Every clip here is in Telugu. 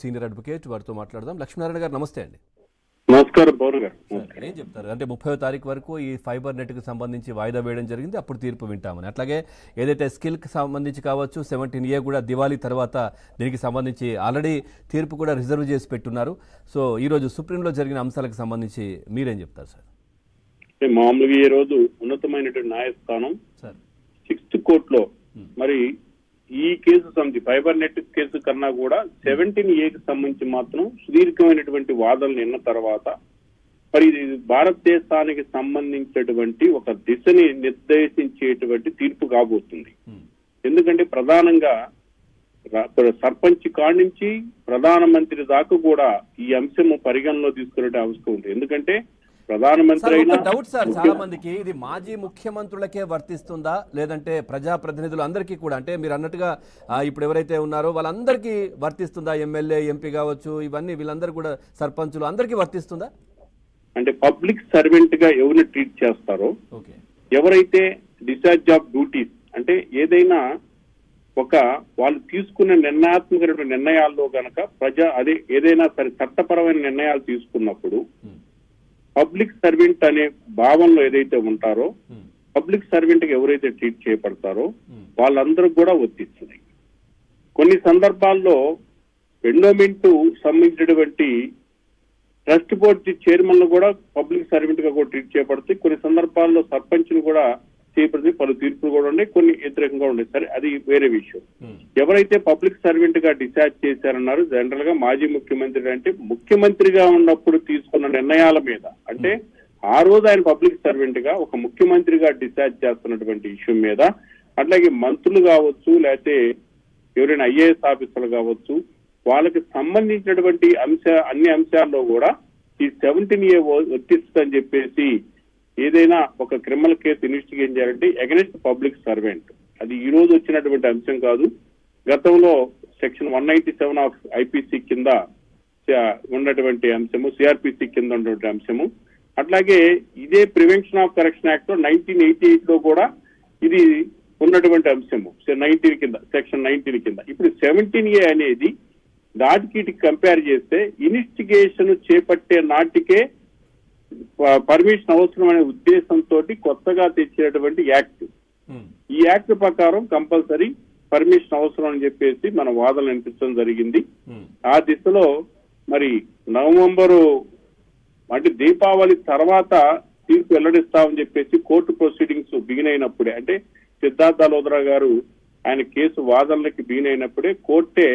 సీనియర్ అడ్వకేట్ వారితో మాట్లాడదాం. లక్ష్మీనారాయణ గారు నమస్తే అండి. నమస్కారం గారు. ఏం చెప్తారు అంటే ముప్పై తారీఖు వరకు ఈ ఫైబర్ నెట్కి సంబంధించి వాయిదా వేయడం జరిగింది. అప్పుడు తీర్పు వింటామని. అట్లాగే ఏదైతే స్కిల్కి సంబంధించి కావచ్చు సెవెంటీన్ ఏ కూడా దివాళీ తర్వాత దీనికి సంబంధించి ఆల్రెడీ తీర్పు కూడా రిజర్వ్ చేసి పెట్టున్నారు. సో ఈరోజు సుప్రీంలో జరిగిన అంశాలకు సంబంధించి మీరేం చెప్తారు సార్? మామూలుగా ఈ రోజు ఉన్నతమైనటువంటి న్యాయస్థానం సార్. సిక్స్త్ కోర్టులో మరి ఈ కేసు సంబంధించి ఫైబర్ నెట్ కేసు కన్నా కూడా సెవెంటీన్ ఏకి సంబంధించి మాత్రం సుదీర్ఘమైనటువంటి వాదనలు విన్న తర్వాత మరి ఇది భారతదేశానికి సంబంధించినటువంటి ఒక దిశని నిర్దేశించేటువంటి తీర్పు కాబోతుంది. ఎందుకంటే ప్రధానంగా సర్పంచ్ కాడి నుంచి ప్రధానమంత్రి దాకా కూడా ఈ అంశము పరిగణలో తీసుకునే అవసరం ఉంది. ఎందుకంటే ప్రధానమంత్రి డౌట్ సార్ చాలా మందికి ఇది మాజీ ముఖ్యమంత్రులకే వర్తిస్తుందా? లేదంటే ప్రజాప్రతినిధులు అందరికీ కూడా అంటే మీరు అన్నట్టుగా ఇప్పుడు ఎవరైతే ఉన్నారో వాళ్ళందరికీ వర్తిస్తుందా? ఎమ్మెల్యే ఎంపీ కావచ్చు ఇవన్నీ వీళ్ళందరూ కూడా సర్పంచులు అందరికీ వర్తిస్తుందా? అంటే పబ్లిక్ సర్వెంట్గా ఎవరిని ట్రీట్ చేస్తారో ఓకే. ఎవరైతే డిశ్చార్జ్ ఆఫ్ డ్యూటీస్ అంటే ఏదైనా ఒక వాళ్ళు తీసుకున్న నిర్ణయాత్మకమైన నిర్ణయాల్లో గనక ప్రజా అదే ఏదైనా సరే చట్టపరమైన నిర్ణయాలు తీసుకున్నప్పుడు పబ్లిక్ సర్వెంట్ అనే భావనలో ఏదైతే ఉంటారో పబ్లిక్ సర్వెంట్కి ఎవరైతే ట్రీట్ చేయబడతారో వాళ్ళందరూ కూడా వర్తిస్తుంది కొన్ని సందర్భాల్లో ఎండోమెంట్ సంబంధించినటువంటి ట్రస్ట్ బోర్డు చైర్మన్ కూడా పబ్లిక్ సర్వెంట్గా కూడా ట్రీట్ చేయబడుతుంది కొన్ని సందర్భాల్లో సర్పంచ్ని కూడా చేయబడుతుంది పలు తీర్పులు కూడా ఉన్నాయి కొన్ని వ్యతిరేకంగా ఉన్నాయి. సరే అది వేరే విషయం. ఎవరైతే పబ్లిక్ సర్వెంట్గా డిశ్చార్జ్ చేశారన్నారు జనరల్గా మాజీ ముఖ్యమంత్రి అంటే ముఖ్యమంత్రిగా ఉన్నప్పుడు తీసుకున్న నిర్ణయాల మీద. అంటే ఆ రోజు ఆయన పబ్లిక్ సర్వెంట్గా ఒక ముఖ్యమంత్రిగా డిశ్చార్జ్ చేస్తున్నటువంటి ఇష్యూ మీద అట్లాగే మంత్రులు కావచ్చు లేకపోతే ఎవరైనా ఐఏఎస్ ఆఫీసర్లు కావచ్చు వాళ్ళకి సంబంధించినటువంటి అంశ అన్ని అంశాల్లో కూడా ఈ సెవెంటీన్ ఏ వర్తిస్తుందని చెప్పేసి ఏదైనా ఒక క్రిమినల్ కేసు ఇన్వెస్టిగేట్ చేయాలంటే అగెనిస్ట్ పబ్లిక్ సర్వెంట్ అది ఈ రోజు వచ్చినటువంటి అంశం కాదు. గతంలో section one ninety seven of I P C కింద ఉన్నటువంటి అంశము సిఆర్పిసి కింద ఉన్నటువంటి అంశము. అట్లాగే ఇదే ప్రివెన్షన్ ఆఫ్ కరెక్షన్ యాక్ట్లో నైన్టీన్ ఎయిటీ ఎయిట్లో కూడా ఇది ఉన్నటువంటి అంశము నైన్టీన్ కింద సెక్షన్ నైన్టీన్ కింద. ఇప్పుడు సెవెంటీన్ ఏ అనేది దాటికి కంపేర్ చేస్తే ఇన్వెస్టిగేషన్ చేపట్టే నాటికే పర్మిషన్ అవసరం అనే ఉద్దేశంతో కొత్తగా తెచ్చినటువంటి యాక్ట్. ఈ యాక్ట్ ప్రకారం కంపల్సరీ పర్మిషన్ అవసరం అని చెప్పేసి మన వాదనలు వినిపించడం జరిగింది. ఆ దిశలో మరి నవంబరు అంటే దీపావళి తర్వాత తీర్పు వెల్లడిస్తామని చెప్పేసి కోర్టు ప్రొసీడింగ్స్ బిగిన్ అయినప్పుడే అంటే సిద్ధార్థ లోద్రా గారు ఆయన కేసు వాదనలకి బిగిన్ అయినప్పుడే కోర్టే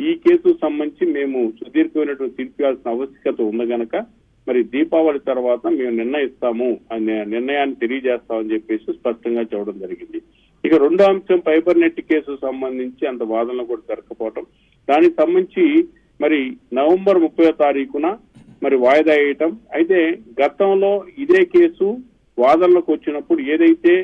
ఈ కేసు సంబంధించి మేము సుదీర్ఘమైనటువంటి తీర్పు ఇవ్వాల్సిన ఆవశ్యకత ఉంది గనక మరి దీపావళి తర్వాత మేము నిర్ణయిస్తాము అనే నిర్ణయాన్ని తెలియజేస్తామని చెప్పేసి స్పష్టంగా చెప్పడం జరిగింది. ఇక రెండో అంశం ఫైబర్ నెట్ కేసు సంబంధించి అంత వాదనలు కూడా జరగకపోవటం. దానికి సంబంధించి మరి నవంబర్ ముప్పై తారీఖున మరి వాయిదా వేయటం. అయితే గతంలో ఇదే కేసు వాదనలకు వచ్చినప్పుడు ఏదైతే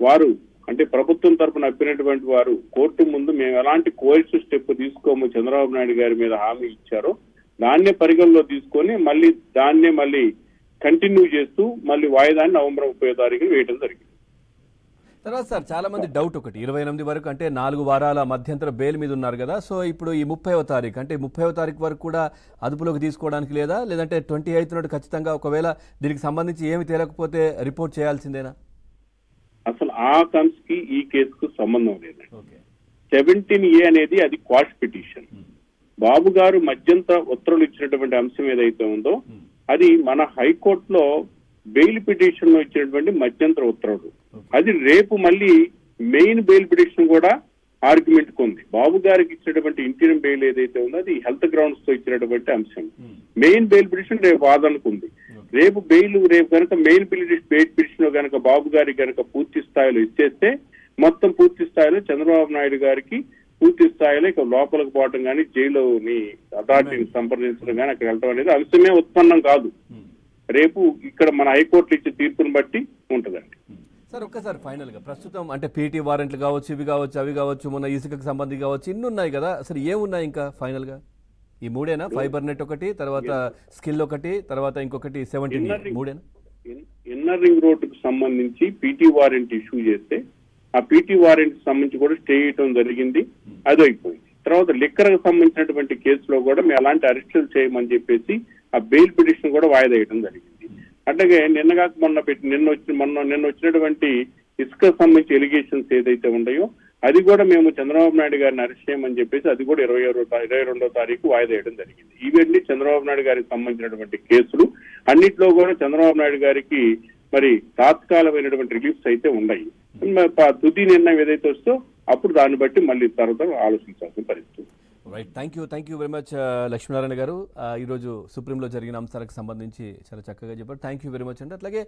వారు అంటే ప్రభుత్వం తరపున అప్పినటువంటి వారు కోర్టు ముందు మేము ఎలాంటి కోర్సు స్టెప్ తీసుకోము చంద్రబాబు నాయుడు గారి మీద హామీ ఇచ్చారో దాన్నే పరిగణలో తీసుకొని మళ్ళీ దాన్నే మళ్ళీ కంటిన్యూ చేస్తూ మళ్ళీ వాయిదాన్ని నవంబర్ ముప్పై తారీఖున వేయడం జరిగింది. తర్వాత సార్ చాలా మంది డౌట్ ఒకటి. ఇరవై ఎనిమిది వరకు అంటే నాలుగు వారాల మధ్యంతర బెయిల్ మీద ఉన్నారు కదా. సో ఇప్పుడు ఈ ముప్పైవ తారీఖు అంటే ముప్పైవ తారీఖు వరకు కూడా అదుపులోకి తీసుకోవడానికి లేదా? లేదంటే ట్వంటీ ఎయిత్ నాడు ఖచ్చితంగా ఒకవేళ దీనికి సంబంధించి ఏమి తేలకపోతే రిపోర్ట్ చేయాల్సిందేనా? అసలు ఆ కన్స్కి ఈ కేసుకు సంబంధం ఓకే. సెవెంటీన్ ఏ అనేది అది క్వాష్ పిటిషన్ బాబు గారు మధ్యంత ఉత్తర్వులు ఇచ్చినటువంటి అంశం ఏదైతే ఉందో అది మన హైకోర్టులో బెయిల్ పిటిషన్లో ఇచ్చినటువంటి మధ్యంతర ఉత్తర్వులు. అది రేపు మళ్ళీ మెయిన్ బెయిల్ పిటిషన్ కూడా ఆర్గ్యుమెంట్కు ఉంది బాబు గారికి ఇచ్చినటువంటి ఇంటీరియం బెయిల్ ఏదైతే ఉందో అది హెల్త్ గ్రౌండ్స్తో ఇచ్చినటువంటి అంశం. మెయిన్ బెయిల్ పిటిషన్ రేపు వాదనకు ఉంది రేపు బెయిల్ రేపు కనుక మెయిన్ బెయిల్ బెయిల్ పిటిషన్ కనుక బాబు గారికి కనుక పూర్తి స్థాయిలో ఇచ్చేస్తే మొత్తం పూర్తి స్థాయిలో చంద్రబాబు నాయుడు గారికి పూర్తి స్థాయిలో ఇక లోపలికి పోవటం కానీ జైలుని అథారిటీని సంప్రదించడం కానీ అక్కడ వెళ్ళటం అనేది అంశమే ఉత్పన్నం కాదు. రేపు ఇక్కడ మన హైకోర్టు ఇచ్చే తీర్పును బట్టి ఉంటదండి. సార్ ఒక్కసారి ఫైనల్గా ప్రస్తుతం అంటే పీటీ వారెంట్లు కావచ్చు ఇవి కావచ్చు అవి కావచ్చు మొన్న ఇసుకకు సంబంధించి కావచ్చు ఇన్ని ఉన్నాయి కదా. అసలు ఏమున్నాయి ఇంకా ఫైనల్గా ఈ మూడేనా? ఫైబర్ నెట్ ఒకటి తర్వాత స్కిల్ ఒకటి తర్వాత ఇంకొకటి సెవెంటీన్ మూడేనా? ఇన్నర్ రింగ్ రోడ్డుకు సంబంధించి పీటీ వారెంట్ ఇష్యూ చేస్తే ఆ పీటీ వారెంట్ సంబంధించి కూడా స్టే చేయటం జరిగింది. అది అయిపోయింది. తర్వాత లిక్కర్ సంబంధించినటువంటి కేసులో కూడా మేము అలాంటి అరెస్టులు చేయమని చెప్పేసి ఆ బెయిల్ పిటిషన్ కూడా వాయిదా వేయడం జరిగింది. అట్లాగే నిన్న కాక మొన్న పెట్టి నిన్న వచ్చిన మొన్న నిన్న వచ్చినటువంటి ఇసుక సంబంధించి ఎలిగేషన్స్ ఏదైతే ఉన్నాయో అది కూడా మేము చంద్రబాబు నాయుడు గారిని అరెస్ట్ చేయమని చెప్పేసి అది కూడా ఇరవై ఇరవై రెండో తారీఖు వాయిదా వేయడం జరిగింది. ఇవన్నీ చంద్రబాబు నాయుడు గారికి సంబంధించినటువంటి కేసులు. అన్నిట్లో కూడా చంద్రబాబు నాయుడు గారికి మరి తాత్కాలమైనటువంటి రిలీఫ్స్ అయితే ఉన్నాయి. తుది నిర్ణయం ఏదైతే వస్తో అప్పుడు దాన్ని బట్టి మళ్ళీ తర్వాత ఆలోచించాల్సిన పరిస్థితి. Right thank you thank you very much Lakshminarayana గారు. Uh, ఈరోజు సుప్రీంలో జరిగిన అంశాలకు సంబంధించి చాలా చక్కగా చెప్పారు. థ్యాంక్ యూ వెరీ మచ్ అండి. అట్లాగే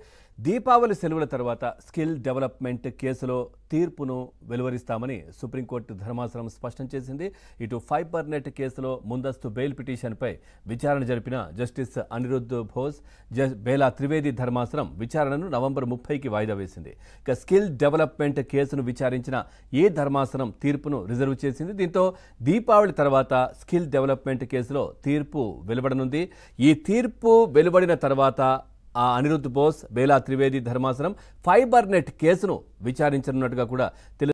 దీపావళి సెలవుల తర్వాత స్కిల్ డెవలప్మెంట్ కేసులో తీర్పును వెలువరిస్తామని సుప్రీంకోర్టు ధర్మాసనం స్పష్టం చేసింది. ఇటు ఫైబర్ నెట్ కేసులో ముందస్తు బెయిల్ పిటిషన్పై విచారణ జరిపిన జస్టిస్ అనిరుద్ధ్ బోస్ జస్ బేలా త్రివేది ధర్మాసనం విచారణను నవంబర్ ముప్పైకి వాయిదా వేసింది. ఇక స్కిల్ డెవలప్మెంట్ కేసును విచారించిన ఏ ధర్మాసనం తీర్పును రిజర్వ్ చేసింది? దీంతో దీపావళి తర్వాత స్కిల్ డెవలప్మెంట్ కేసులో తీర్పు వెలువడనుంది. ఈ తీర్పు వెలువడిన తర్వాత ఆ అనిరుద్ధ్ బోస్ బేలా త్రివేది ధర్మాసనం ఫైబర్నెట్ కేసును విచారించనున్నట్టుగా కూడా తెలుసు